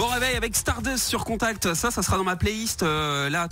Bon réveil avec Stardust sur Contact. Ça, ça sera dans ma playlist euh, là.